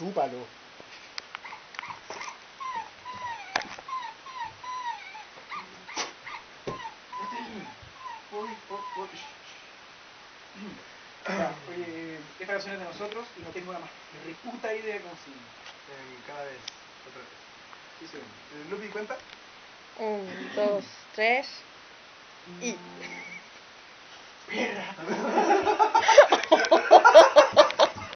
Chúpalo. Ya, oye, esta canción es de nosotros y no tengo una más reputa idea de cómo se llama. Cada vez, otra vez. Sí, sí. Eh, Lupi, cuenta. Un, dos, tres. Y. Perra.